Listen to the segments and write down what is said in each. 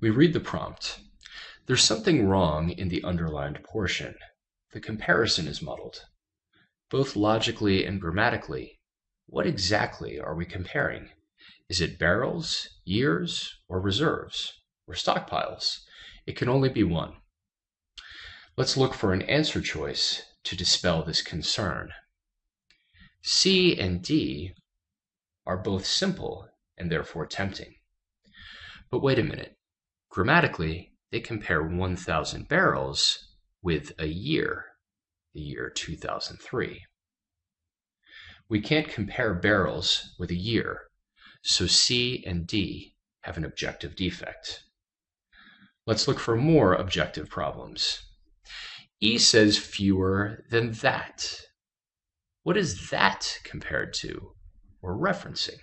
We read the prompt. There's something wrong in the underlined portion. The comparison is muddled. Both logically and grammatically, what exactly are we comparing? Is it barrels, years, or reserves, or stockpiles? It can only be one. Let's look for an answer choice to dispel this concern. C and D are both simple and therefore tempting. But wait a minute. Grammatically, they compare 1,000 barrels with a year, the year 2003. We can't compare barrels with a year, so C and D have an objective defect. Let's look for more objective problems. E says fewer than that. What is that compared to or referencing?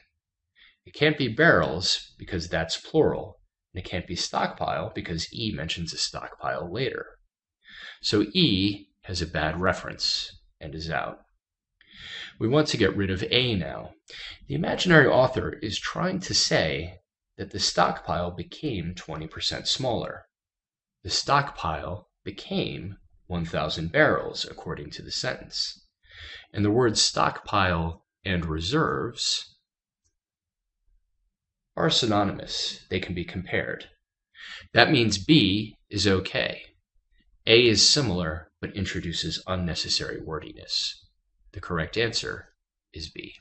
It can't be barrels because that's plural, and it can't be stockpile because E mentions a stockpile later. So E has a bad reference and is out. We want to get rid of A now. The imaginary author is trying to say that the stockpile became 20% smaller. The stockpile became 1,000 barrels, according to the sentence. And the words stockpile and reserves are synonymous. They can be compared. That means B is okay. A is similar but introduces unnecessary wordiness. The correct answer is B.